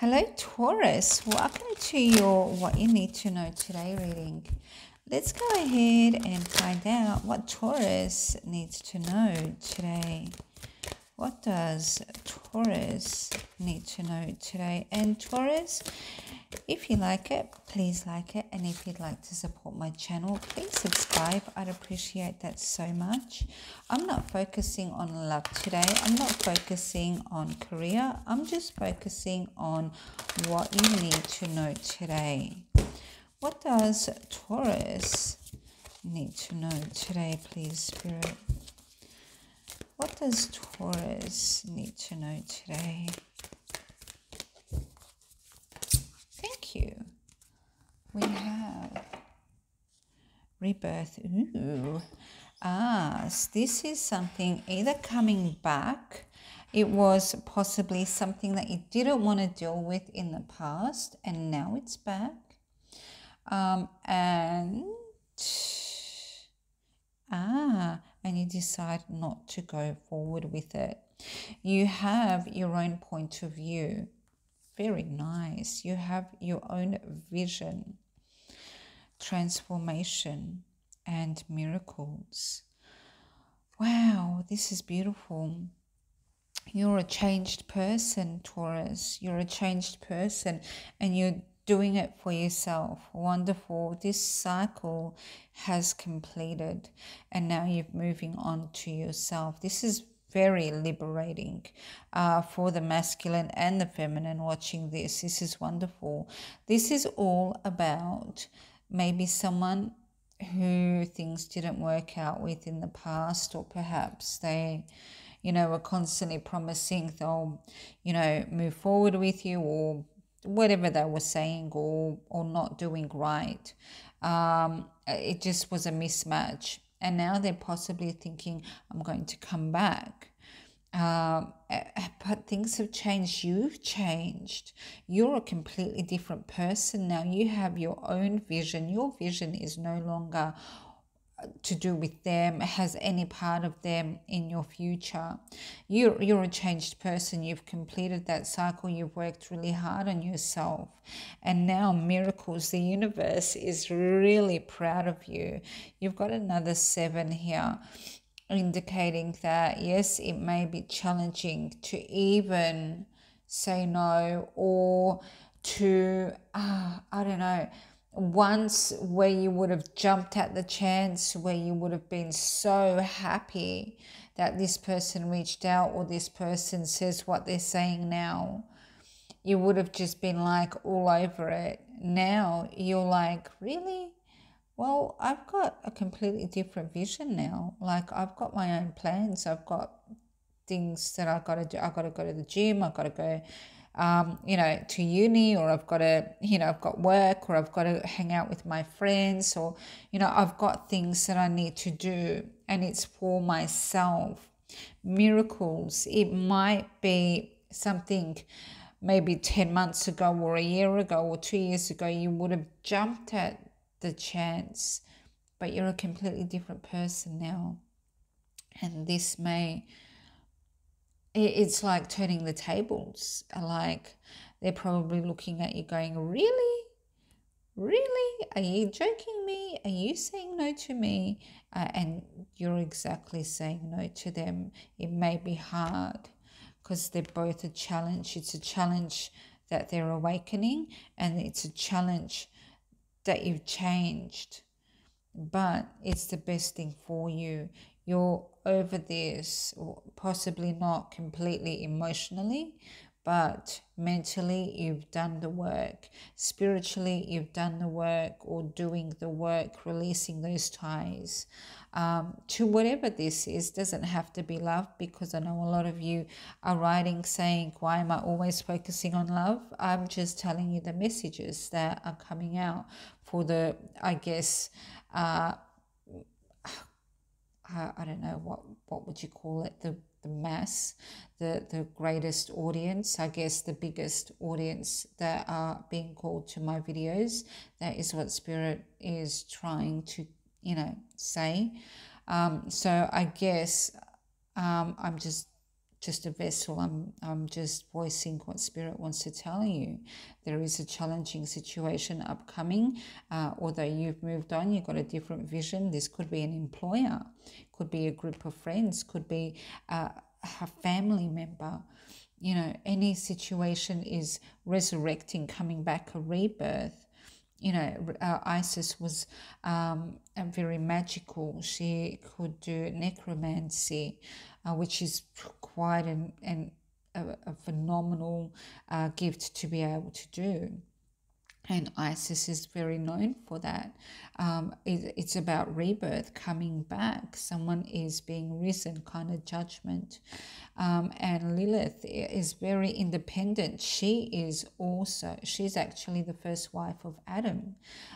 Hello, Taurus. Welcome to your What You Need to Know Today reading. Let's go ahead and find out what Taurus needs to know today. What does Taurus need to know today? And Taurus, if you like it, please like it. And if you'd like to support my channel, please subscribe. I'd appreciate that so much. I'm not focusing on love today. I'm not focusing on career. I'm just focusing on what you need to know today. What does Taurus need to know today, please, Spirit? What does Taurus need to know today? Thank you. We have rebirth. Ooh. Ah, this is something either coming back. It was possibly something that you didn't want to deal with in the past, and now it's back. Um, and ah, and you decide not to go forward with it. You have your own point of view. Very nice. You have your own vision, transformation, and miracles. Wow, this is beautiful. You're a changed person, Taurus. You're a changed person, and you're doing it for yourself. Wonderful. This cycle has completed and now you're moving on to yourself. This is very liberating uh, for the masculine and the feminine watching this. This is wonderful. This is all about maybe someone who things didn't work out with in the past, or perhaps they, you know, were constantly promising they'll, you know, move forward with you or whatever they were saying or or not doing right. Um, it just was a mismatch, and now they're possibly thinking, "I'm going to come back." Um, but things have changed. You've changed. You're a completely different person now. You have your own vision. Your vision is no longer to do with them has any part of them in your future. You're, you're a changed person. You've completed that cycle. You've worked really hard on yourself. And now miracles the universe is really proud of you. You've got another seven here indicating that yes it may be challenging to even say no or to uh, i don't know once where you would have jumped at the chance, where you would have been so happy that this person reached out or this person says what they're saying now, you would have just been like all over it. Now you're like, really? Well, I've got a completely different vision now. Like I've got my own plans. I've got things that I've got to do. I've got to go to the gym. I've got to go um, you know, to uni or I've got to, you know, I've got work or I've got to hang out with my friends or, you know, I've got things that I need to do and it's for myself. Miracles, it might be something maybe 10 months ago or a year ago or two years ago, you would have jumped at the chance, but you're a completely different person now. And this may it's like turning the tables. Like they're probably looking at you going, Really? Really? Are you joking me? Are you saying no to me? Uh, and you're exactly saying no to them. It may be hard because they're both a challenge. It's a challenge that they're awakening, and it's a challenge that you've changed. But it's the best thing for you. You're over this, possibly not completely emotionally, but mentally you've done the work, spiritually you've done the work, or doing the work, releasing those ties. Um, to whatever this is, doesn't have to be love because I know a lot of you are writing saying, Why am I always focusing on love? I'm just telling you the messages that are coming out for the, I guess, uh, I don't know what what would you call it? The the mass the the greatest audience I guess the biggest audience that are being called to my videos. That is what spirit is trying to you know say. Um, so I guess um, I'm just just a vessel. I'm, I'm just voicing what Spirit wants to tell you. There is a challenging situation upcoming. Uh, although you've moved on, you've got a different vision. This could be an employer, could be a group of friends, could be uh, a family member. You know, any situation is resurrecting, coming back, a rebirth you know, uh, Isis was um, very magical. She could do necromancy, uh, which is quite an, an a, a phenomenal uh, gift to be able to do and Isis is very known for that. Um, it, it's about rebirth, coming back. Someone is being risen, kind of judgment. Um, and Lilith is very independent. She is also, she's actually the first wife of Adam.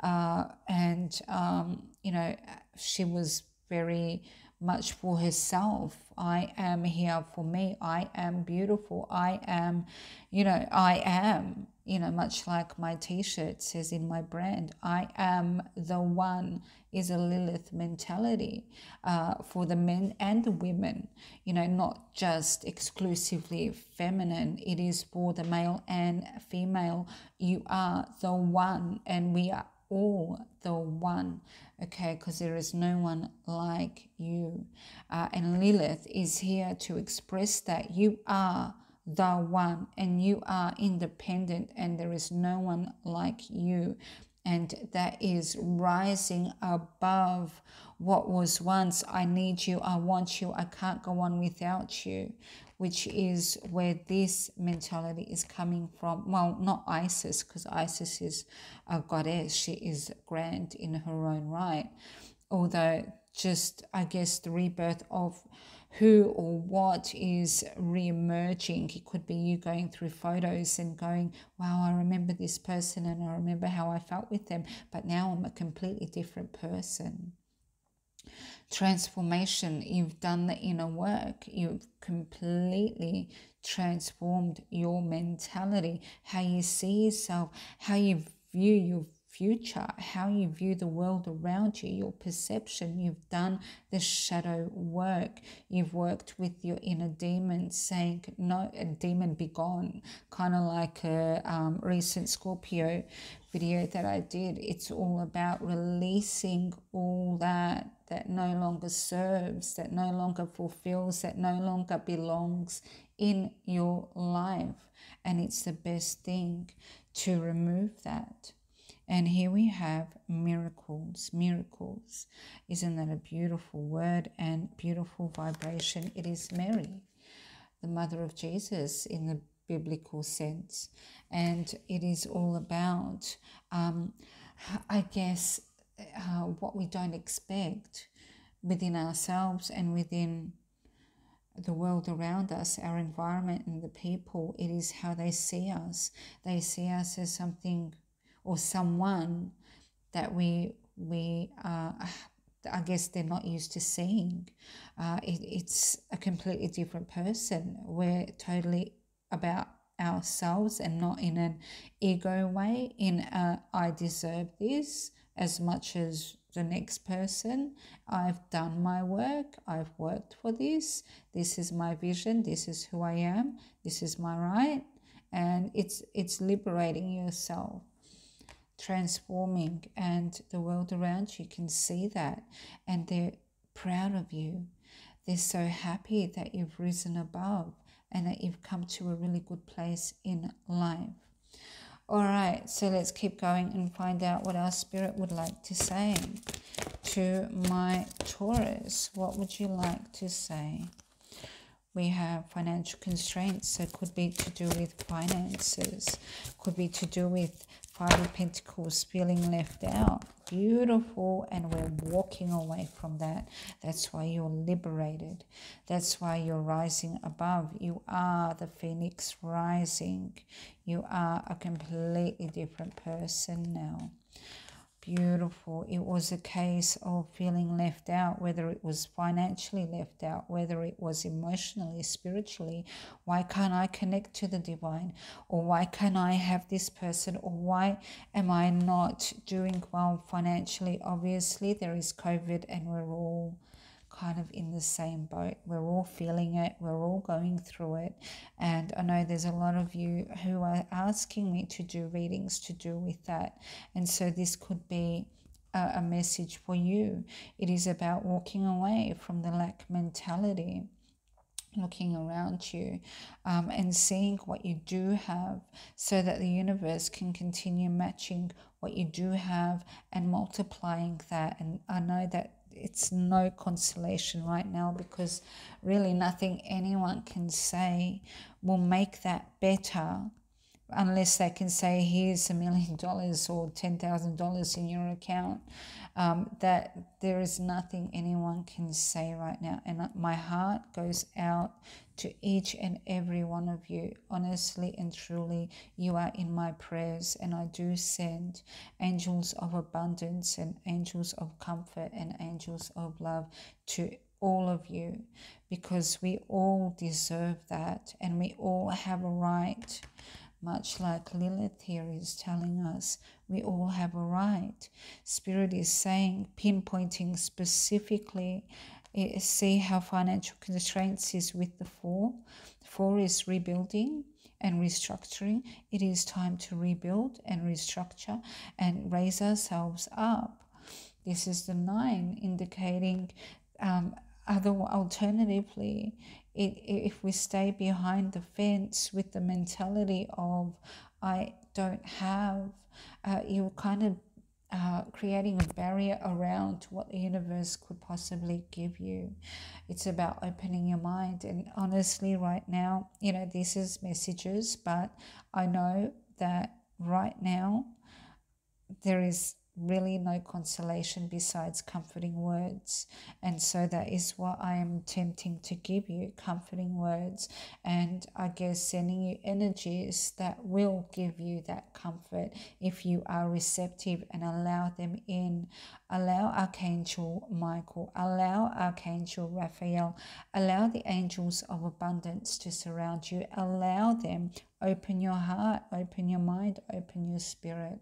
Uh, and, um, you know, she was very much for herself. I am here for me. I am beautiful. I am, you know, I am, you know, much like my t shirt says in my brand, I am the one is a Lilith mentality uh, for the men and the women, you know, not just exclusively feminine. It is for the male and female. You are the one, and we are all the one okay because there is no one like you uh, and lilith is here to express that you are the one and you are independent and there is no one like you and that is rising above what was once i need you i want you i can't go on without you which is where this mentality is coming from. Well, not Isis, because Isis is a goddess, she is grand in her own right. Although, just I guess the rebirth of who or what is re-emerging. It could be you going through photos and going, wow, I remember this person and I remember how I felt with them, but now I'm a completely different person transformation. You've done the inner work. You've completely transformed your mentality, how you see yourself, how you view your future, how you view the world around you, your perception. You've done the shadow work. You've worked with your inner demon, saying, No, a demon be gone. Kind of like a um, recent Scorpio video that I did. It's all about releasing all that that no longer serves, that no longer fulfills, that no longer belongs in your life. And it's the best thing to remove that. And here we have miracles. Miracles. Isn't that a beautiful word and beautiful vibration? It is Mary, the mother of Jesus in the biblical sense. And it is all about, um, I guess, uh, what we don't expect within ourselves and within the world around us, our environment and the people. It is how they see us. They see us as something or someone that we we uh, I guess they're not used to seeing. Uh, it, it's a completely different person. We're totally about ourselves and not in an ego way. In a, I deserve this as much as the next person. I've done my work. I've worked for this. This is my vision. This is who I am. This is my right. And it's it's liberating yourself transforming and the world around you can see that and they're proud of you. They're so happy that you've risen above and that you've come to a really good place in life. All right, so let's keep going and find out what our spirit would like to say to my Taurus. What would you like to say? We have financial constraints, so it could be to do with finances, could be to do with Five of Pentacles, feeling left out. Beautiful, and we're walking away from that. That's why you're liberated. That's why you're rising above. You are the phoenix rising. You are a completely different person now beautiful. It was a case of feeling left out, whether it was financially left out, whether it was emotionally, spiritually. Why can't I connect to the divine? Or why can't I have this person? Or why am I not doing well financially? Obviously, there is COVID and we're all kind of in the same boat. We're all feeling it, we're all going through it. And I know there's a lot of you who are asking me to do readings to do with that. And so this could be a, message for you. It is about walking away from the lack mentality looking around you um, and seeing what you do have so that the universe can continue matching what you do have and multiplying that. And I know that it's no consolation right now because really nothing anyone can say will make that better unless they can say here's a million dollars or ten thousand dollars in your account um, that there is nothing anyone can say right now. And my heart goes out to each and every one of you. Honestly and truly you are in my prayers and i do send angels of abundance and angels of comfort and angels of love to all of you because we all deserve that and we all have a right much like Lilith here is telling us, we all have a right. Spirit is saying, pinpointing specifically, eh, see how financial constraints is with the four. Four is rebuilding and restructuring. It is time to rebuild and restructure and raise ourselves up. This is the nine, indicating um, other alternatively it, if we stay behind the fence with the mentality of I don't have, uh, you're kind of uh, creating a barrier around what the universe could possibly give you. It's about opening your mind. And honestly, right now, you know, this is messages, but I know that right now there is really no consolation besides comforting words. And so that is what I am attempting to give you comforting words and I guess sending you energies that will give you that comfort if you are receptive and allow them in. Allow Archangel Michael, allow Archangel Raphael, allow the angels of abundance to surround you, allow them Open your heart, open your mind, open your spirit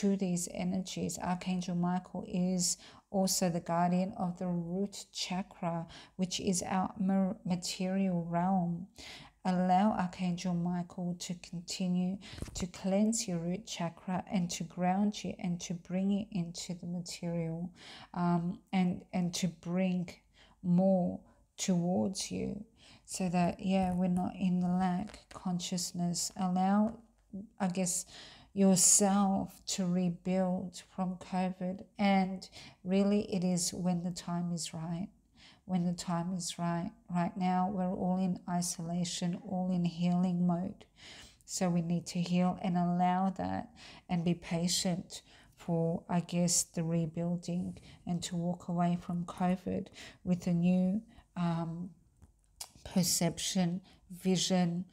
to these energies. Archangel Michael is also the guardian of the root chakra, which is our material realm. Allow Archangel Michael to continue to cleanse your root chakra and to ground you and to bring it into the material um, and, and to bring more towards you so that yeah we're not in the lack consciousness allow i guess yourself to rebuild from covid. And really it is when the time is right. When the time is right. Right now we're all in isolation all in healing mode. So we need to heal and allow that and be patient for, I guess, the rebuilding and to walk away from COVID with a new um, perception, vision,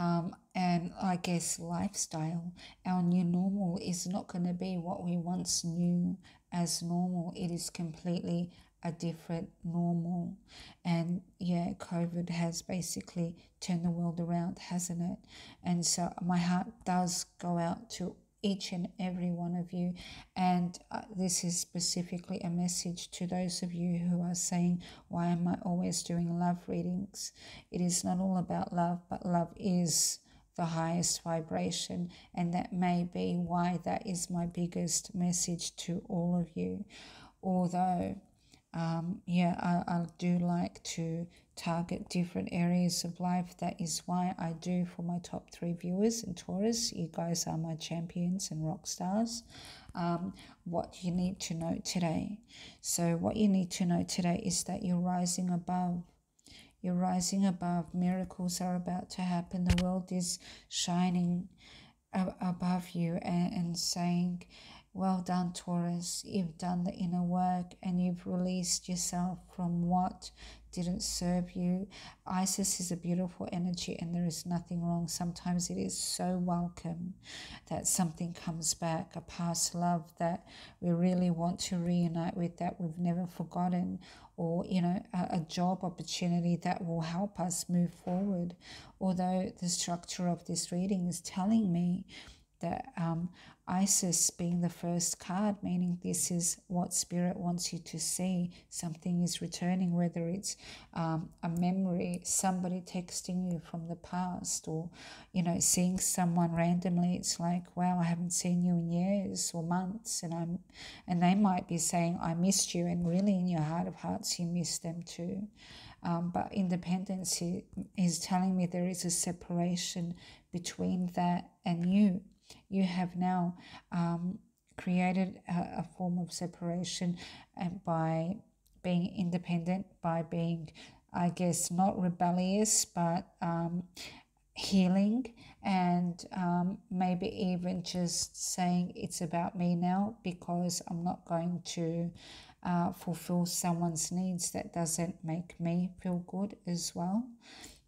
um, and I guess lifestyle. Our new normal is not going to be what we once knew as normal. It is completely a different normal. And yeah, COVID has basically turned the world around, hasn't it? And so my heart does go out to each and every one of you. And uh, this is specifically a message to those of you who are saying, Why am I always doing love readings? It is not all about love, but love is the highest vibration. And that may be why that is my biggest message to all of you. Although, um, yeah, I, I do like to target different areas of life. That is why I do for my top three viewers and Taurus. You guys are my champions and rock stars. Um, what you need to know today. So, what you need to know today is that you're rising above. You're rising above. Miracles are about to happen. The world is shining above you and, and saying, well done, Taurus. You've done the inner work and you've released yourself from what didn't serve you. Isis is a beautiful energy and there is nothing wrong. Sometimes it is so welcome that something comes back, a past love that we really want to reunite with that we've never forgotten, or, you know, a, a job opportunity that will help us move forward. Although the structure of this reading is telling me the um, Isis being the first card, meaning this is what spirit wants you to see. Something is returning, whether it's um, a memory, somebody texting you from the past, or you know, seeing someone randomly. It's like, wow, I haven't seen you in years or months, and I'm, and they might be saying, I missed you, and really in your heart of hearts, you miss them too. Um, but independence is telling me there is a separation between that and you. You have now um, created a, a, form of separation and by being independent, by being, I guess, not rebellious, but um, healing and um, maybe even just saying it's about me now because I'm not going to uh, fulfill someone's needs that doesn't make me feel good as well.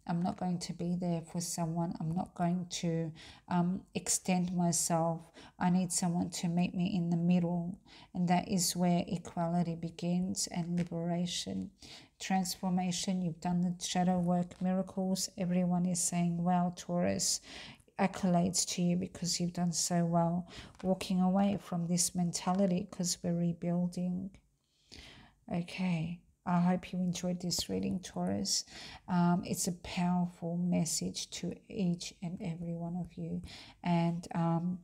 I'm not going to be there for someone. I'm not going to um, extend myself. I need someone to meet me in the middle. And that is where equality begins and liberation. Transformation, you've done the shadow work, miracles. Everyone is saying, Wow, Taurus, accolades to you because you've done so well. Walking away from this mentality because we're rebuilding. Okay. I hope you enjoyed this reading, Taurus. Um, it's a powerful message to each and every one of you. And um,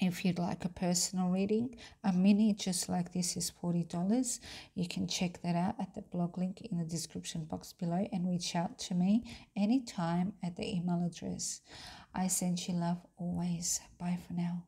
if you'd like a personal reading, a mini just like this is $40. You can check that out at the blog link in the description box below and reach out to me anytime at the email address. I send you love always. Bye for now.